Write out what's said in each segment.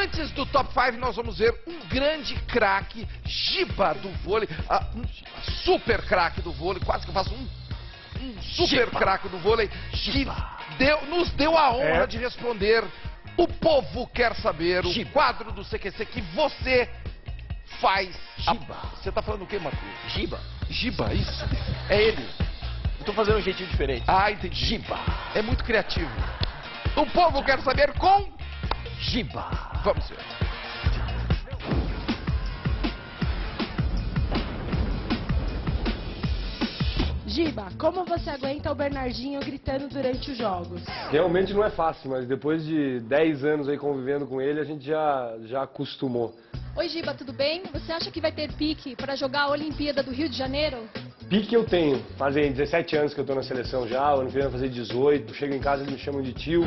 Antes do top 5, nós vamos ver um grande craque, Giba do vôlei, ah, um super craque do vôlei, quase que eu faço um, um super craque do vôlei, que deu- nos deu a honra É. de responder. O povo quer saber, o Giba. quadro do CQC que você faz. Giba. Ah, Você tá falando o quê, Marcos? Giba. Giba, isso. É ele. Eu tô fazendo um jeitinho diferente. Ah, entendi. Giba. É muito criativo. O povo quer saber com. Giba. Vamos ver. Giba, como você aguenta o Bernardinho gritando durante os jogos? Realmente não é fácil, mas depois de 10 anos aí convivendo com ele, a gente já, já acostumou. Oi, Giba, tudo bem? Você acha que vai ter pique para jogar a Olimpíada do Rio de Janeiro? Pique eu tenho. Fazem 17 anos que eu tô na seleção já, o ano que vem vai fazer 18. Chego em casa eles me chamam de tio.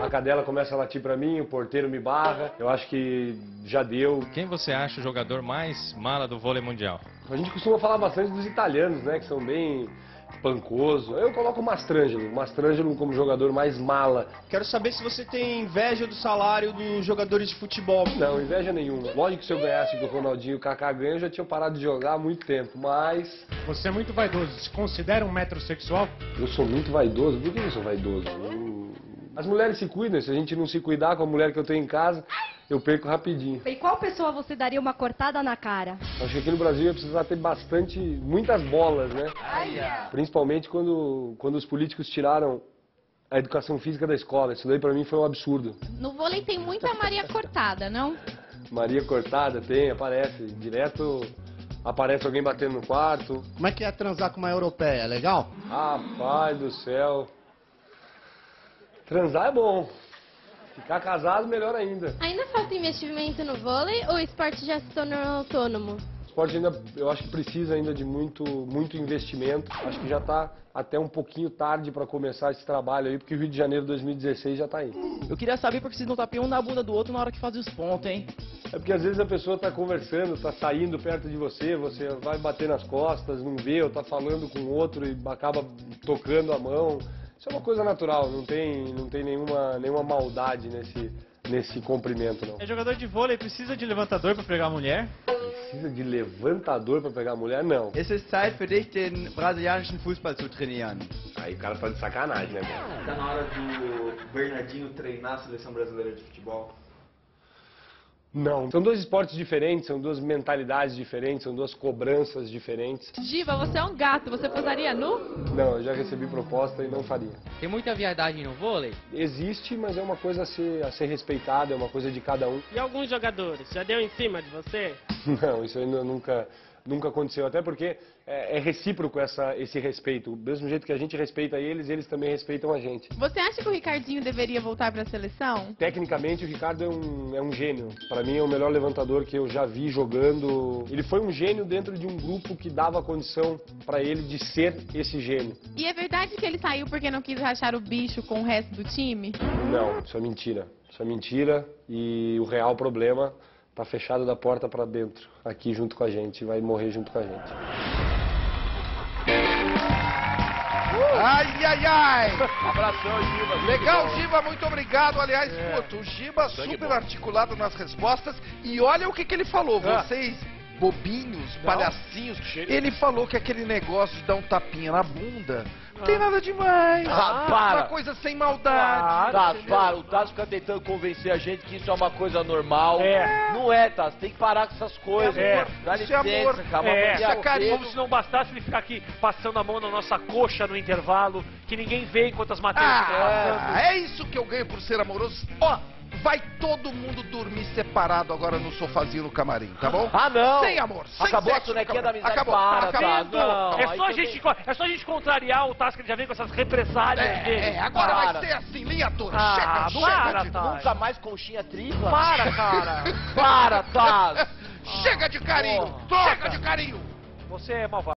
A cadela começa a latir pra mim, o porteiro me barra. Eu acho que já deu. Quem você acha o jogador mais mala do vôlei mundial? A gente costuma falar bastante dos italianos, né, que são bem pancoso. Eu coloco o Mastrangelo, o Mastrangelo como jogador mais mala. Quero saber se você tem inveja do salário dos jogadores de futebol. Não, inveja nenhuma. Lógico que se eu ganhasse o que o Ronaldinho e o Kaká ganham, eu já tinha parado de jogar há muito tempo, mas Você é muito vaidoso. Se considera um metrosexual? Eu sou muito vaidoso. Por que eu sou vaidoso? Eu- As mulheres se cuidam. Se a gente não se cuidar com a mulher que eu tenho em casa, eu perco rapidinho. E qual pessoa você daria uma cortada na cara? Acho que aqui no Brasil ia precisar ter bastante, muitas bolas, né? Principalmente quando, quando os políticos tiraram a educação física da escola. Isso daí pra mim foi um absurdo. No vôlei tem muita Maria cortada, não? Maria cortada tem, aparece. Direto aparece alguém batendo no quarto. Como é que é transar com uma europeia? É legal? Rapaz do céu. Transar é bom. Ficar casado, melhor ainda. Ainda falta investimento no vôlei ou o esporte já se tornou autônomo? O esporte ainda, eu acho que precisa ainda de muito, muito investimento. Acho que já está até um pouquinho tarde para começar esse trabalho aí, porque o Rio de Janeiro 2016 já está aí. Eu queria saber por que vocês não tapiam um na bunda do outro na hora que fazem os pontos, hein? É porque às vezes a pessoa está conversando, está saindo perto de você, você vai bater nas costas, não vê, ou está falando com o outro e acaba tocando a mão. Isso é uma coisa natural, não tem, não tem nenhuma, nenhuma maldade nesse, nesse comprimento, não. É jogador de vôlei, precisa de levantador pra pegar a mulher? Precisa de levantador para pegar a mulher? Não. Es ist Zeit für dich, den brasilianischen Fußball zu trainieren. Aí o cara tá de sacanagem, né? Tá na hora do Bernardinho treinar a seleção brasileira de futebol? Não. São dois esportes diferentes, são duas mentalidades diferentes, são duas cobranças diferentes. Giba, você é um gato, você posaria nu? Não, eu já recebi proposta e não faria. Tem muita viadagem no vôlei? Existe, mas é uma coisa a ser, a ser respeitada, é uma coisa de cada um. E alguns jogadores? Já deu em cima de você? Não, isso ainda nunca, nunca aconteceu. Até porque é, é recíproco essa, esse respeito. Do mesmo jeito que a gente respeita eles, eles também respeitam a gente. Você acha que o Ricardinho deveria voltar para a seleção? Tecnicamente, o Ricardo é um, é um gênio. Para mim, é o melhor levantador que eu já vi jogando. Ele foi um gênio dentro de um grupo que dava condição para ele de ser esse gênio. E é verdade que ele saiu porque não quis rachar o bicho com o resto do time? Não, isso é mentira. Isso é mentira e o real problema tá fechado da porta para dentro, aqui junto com a gente, vai morrer junto com a gente. Ai, ai, ai! Abração, Giba. Legal, Giba, muito obrigado. Aliás, É. puto, o Giba Sangue super bom. articulado nas respotas. E olha o que, que ele falou. Ah. Vocês, bobinhos, palhacinhos, ele falou que aquele negócio de dar um tapinha na bunda não tem nada demais. Ah, Uma para. coisa sem maldade. Tá, entendeu? para, o Tasso fica tentando convencer a gente que isso é uma coisa normal. É. Não é, Tasso, tem que parar com essas coisas. É. Dá Isso é licença, amor. cara. É. mas Isso é carinho. Como se não bastasse ele ficar aqui passando a mão na nossa coxa no intervalo, que ninguém vê enquanto as matérias estão passando. Ah, é isso que eu ganho por ser amoroso. Ó, vai todo mundo dormir separado agora no sofazinho no camarim, tá bom? Ah, não. Sem amor, sem Acabou a sexo no sonequinha da amizade. Acabou, para, acabou. Tasso, não. É só, a gente, é só a gente contrariar o que ele já vem com essas represálias É, dele. é, agora Para. vai ser assim, linha toda. Ah, chega, para, chega de Tasso. Nunca mais conchinha tripla. Para, cara. Para, Tasso. Chega de carinho! Porra. Chega de carinho! Você é malvado.